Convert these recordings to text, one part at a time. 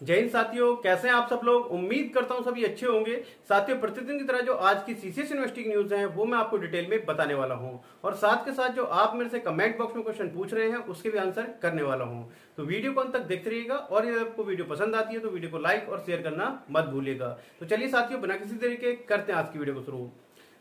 जय हिंद साथियों, कैसे हैं आप सब लोग? उम्मीद करता हूँ सभी अच्छे होंगे। साथियों, प्रतिदिन की तरह जो आज की सीसीएस यूनिवर्सिटी की न्यूज़ है, वो मैं आपको डिटेल में बताने वाला हूँ। और साथ के साथ जो आप मेरे से कमेंट बॉक्स में क्वेश्चन पूछ रहे हैं, उसके भी आंसर करने वाला हूँ। तो वीडियो को अंत तक देखते रहिएगा, और यदि आपको वीडियो पसंद आती है तो वीडियो को लाइक और शेयर करना मत भूलिएगा। तो चलिए साथियों, बिना किसी तरीके करते हैं आज की वीडियो को शुरू।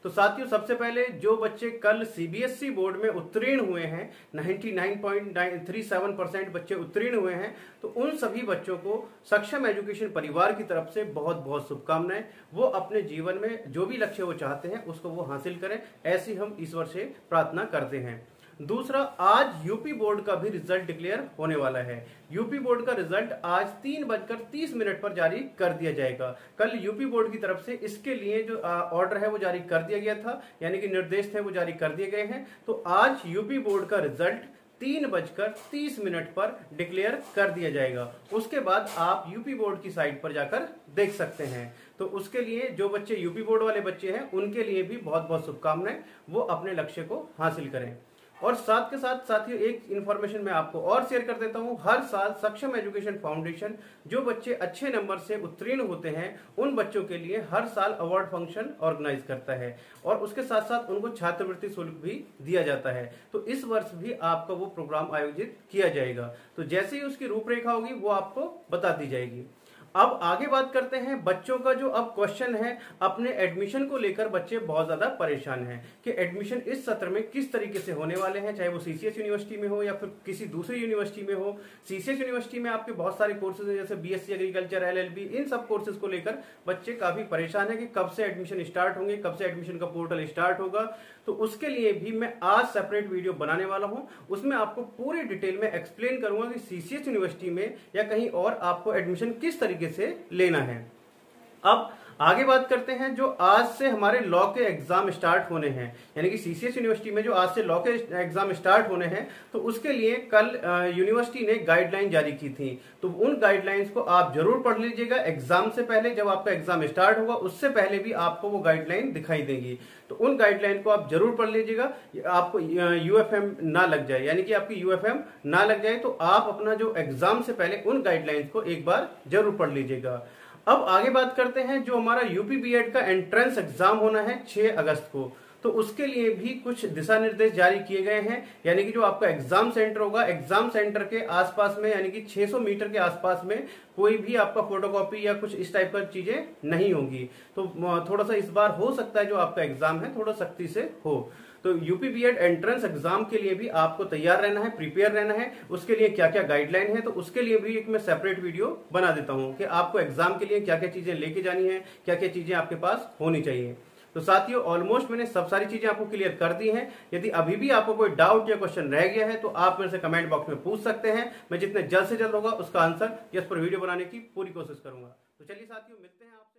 तो साथियों, सबसे पहले जो बच्चे कल सीबीएसई बोर्ड में उत्तीर्ण हुए हैं 99.37 परसेंट बच्चे उत्तीर्ण हुए हैं तो उन सभी बच्चों को सक्षम एजुकेशन परिवार की तरफ़ से बहुत बहुत शुभकामनाएँ। वो अपने जीवन में जो भी लक्ष्य वो चाहते हैं, उसको वो हासिल करें। ऐसी हम ईश्वर से प्रार्थना करते हैं। दूसरा, आज यूपी बोर्ड का भी रिज़ल्ट डिक्लेयर होने वाला है। यूपी बोर्ड का रिज़ल्ट आज तीन बजकर तीस मिनट पर जारी कर दिया जाएगा। कल यूपी बोर्ड की तरफ़ से इसके लिए जो ऑर्डर है वो जारी कर दिया गया था, यानी कि निर्देश थे वो जारी कर दिए गए हैं। तो आज यूपी बोर्ड का रिज़ल्ट तीन बजकर तीस मिनट पर डिक्लेयर कर दिया जाएगा। उसके बाद आप यूपी बोर्ड की साइट पर जाकर देख सकते हैं। तो उसके लिए जो बच्चे यूपी बोर्ड वाले बच्चे हैं, उनके लिए भी बहुत बहुत शुभकामनाएँ। वो अपने लक्ष्य को हासिल करें। और साथ के साथ साथियों, एक इन्फॉर्मेशन मैं आपको और शेयर कर देता हूँ। हर साल सक्षम एजुकेशन फाउंडेशन जो बच्चे अच्छे नंबर से उत्तीर्ण होते हैं, उन बच्चों के लिए हर साल अवार्ड फ़ंक्शन ऑर्गेनाइज करता है और उसके साथ साथ उनको छात्रवृत्ति शुल्क भी दिया जाता है। तो इस वर्ष भी आपका वो प्रोग्राम आयोजित किया जाएगा। तो जैसे ही उसकी रूपरेखा होगी, वो आपको बता दी जाएगी। अब आगे बात करते हैं। बच्चों का जो अब क्वेश्चन है, अपने एडमिशन को लेकर बच्चे बहुत ज़्यादा परेशान हैं कि एडमिशन इस सत्र में किस तरीके से होने वाले हैं, चाहे वो सीसीएस यूनिवर्सिटी में हो या फिर किसी दूसरी यूनिवर्सिटी में हो। सीसीएस यूनिवर्सिटी में आपके बहुत सारे कोर्सेज है, जैसे बीएससी एग्रीकल्चर एलएलबी इन सब कोर्सेज को लेकर बच्चे काफ़ी परेशान है कि कब से एडमिशन स्टार्ट होंगे, कब से एडमिशन का पोर्टल स्टार्ट होगा। तो उसके लिए भी मैं आज सेपरेट वीडियो बनाने वाला हूँ। उसमें आपको पूरी डिटेल में एक्सप्लेन करूँगा कि सीसीएस यूनिवर्सिटी में या कहीं और आपको एडमिशन किस तरीके से लेना है। अब आगे बात करते हैं जो आज से हमारे लॉ के एग्ज़ाम स्टार्ट होने हैं। यानी कि सीसीएस यूनिवर्सिटी में जो आज से लॉ के एग्ज़ाम स्टार्ट होने हैं तो उसके लिए कल यूनिवर्सिटी ने गाइडलाइन जारी की थी। तो उन गाइडलाइंस को आप ज़रूर पढ़ लीजिएगा। एग्ज़ाम से पहले जब आपका एग्ज़ाम स्टार्ट होगा, उससे पहले भी आपको वो गाइडलाइन दिखाई देगी। तो उन गाइडलाइन को आप ज़रूर पढ़ लीजिएगा। आपको यूएफएम ना लग जाए। यानी कि आपकी यूएफएम ना लग जाए तो आप अपना जो एग्ज़ाम से पहले उन गाइडलाइंस को एक बार ज़रूर पढ़ लीजिएगा। अब आगे बात करते हैं जो हमारा यूपी बीएड का एंट्रेंस एग्ज़ाम होना है 6 अगस्त को। तो उसके लिए भी कुछ दिशा निर्देश जारी किए गए हैं। यानी कि जो आपका एग्ज़ाम सेंटर होगा एग्ज़ाम सेंटर के आसपास में, यानी कि 600 मीटर के आसपास में कोई भी आपका फोटोकॉपी या कुछ इस टाइप का चीज़ें नहीं होंगी। तो थोड़ा सा इस बार हो सकता है जो आपका एग्ज़ाम है, थोड़ा सख्ती से हो। तो यूपी बी एंट्रेंस एग्ज़ाम के लिए भी आपको तैयार रहना है प्रिपेयर रहना है। उसके लिए क्या क्या गाइडलाइन है तो उसके लिए भी एक मैं सेपरेट वीडियो बना देता हूँ कि आपको एग्ज़ाम के लिए क्या क्या चीज़ें लेके जानी है क्या क्या चीज़ें आपके पास होनी चाहिए। तो साथियों ऑलमोस्ट मैंने सब सारी चीज़ें आपको क्लियर कर दी हैं। यदि अभी भी आपको कोई डाउट या क्वेश्चन रह गया है तो आप मेरे से कमेंट बॉक्स में पूछ सकते हैं। मैं जितने जल्द से जल्द होगा, उसका आंसर इस पर वीडियो बनाने की पूरी कोशिश करूँगा। तो चलिए साथियों, मिलते हैं आपसे।